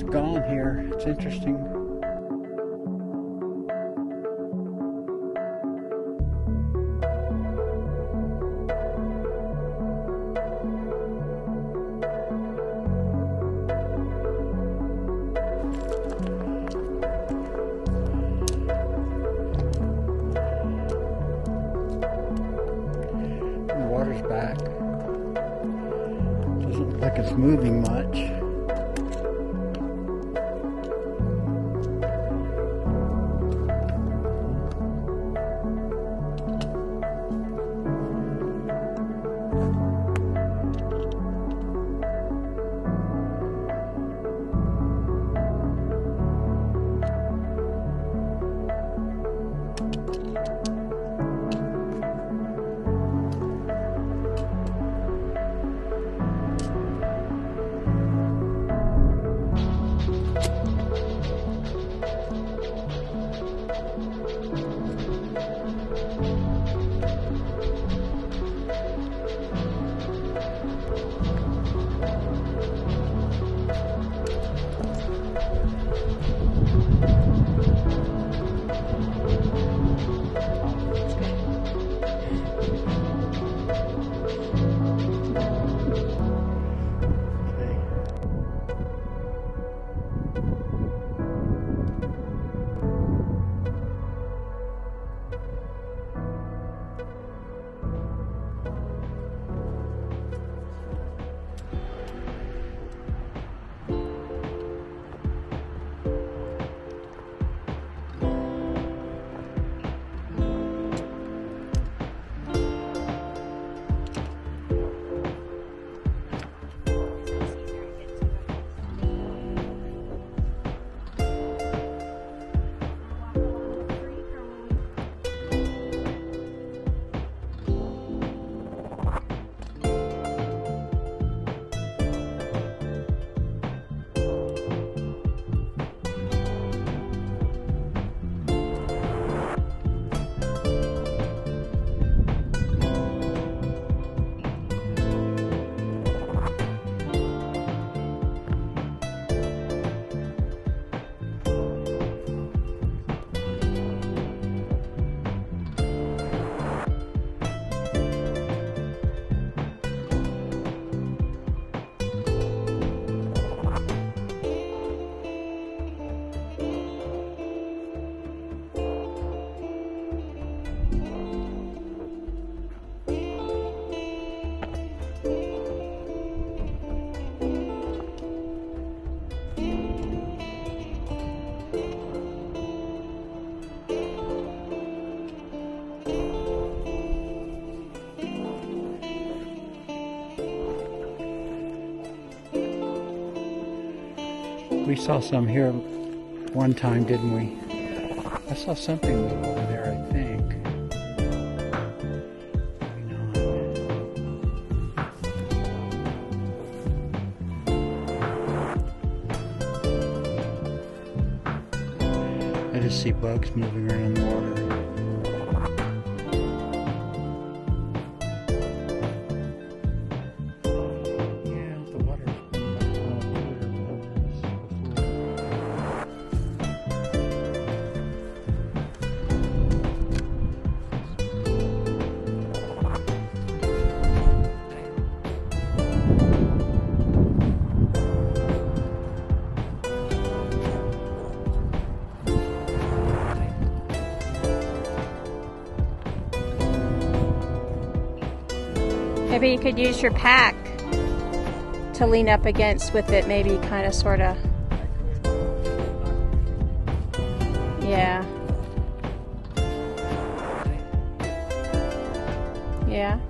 It's gone here. It's interesting. The water's back. Doesn't look like it's moving much. We saw some here one time, didn't we? I saw something over there, I think. I just see bugs moving around in the water. Maybe you could use your pack to lean up against with it, maybe kind of sort of. Yeah. Yeah.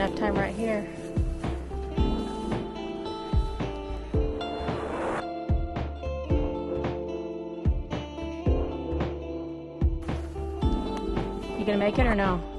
Enough time right here. You gonna make it or no?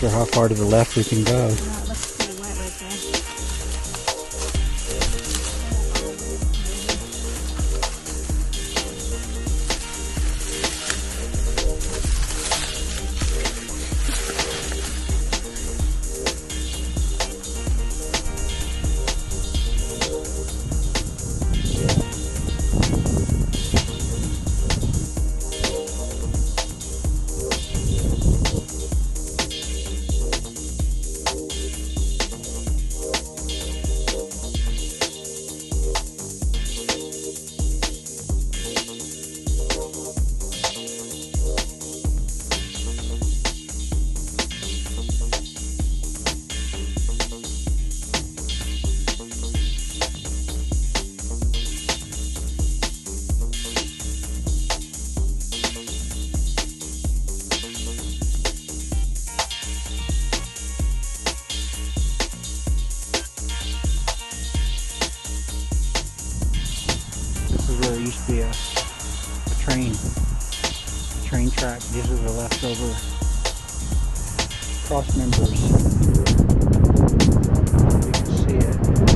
Sure how far to the left we can go. Train, train track. These are the leftover cross members. You can see it.